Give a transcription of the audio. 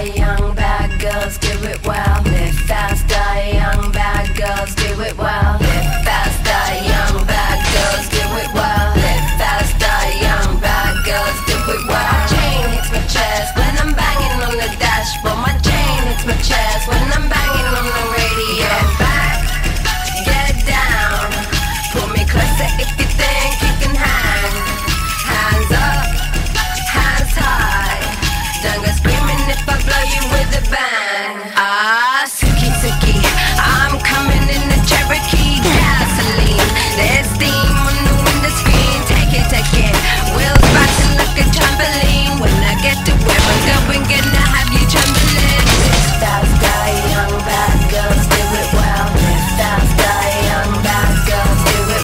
Die young bad girls do it well. Live fast, die young bad girls do it well. Live fast, die young bad girls do it well. Live fast, die young bad girls do it well. My chain hits my chest when I'm banging on the dashboard. My chain hits my chest when I'm banging on the radio. Get back, get down. Pull me closer if you think you can hang. Hands up, hands high. Don't get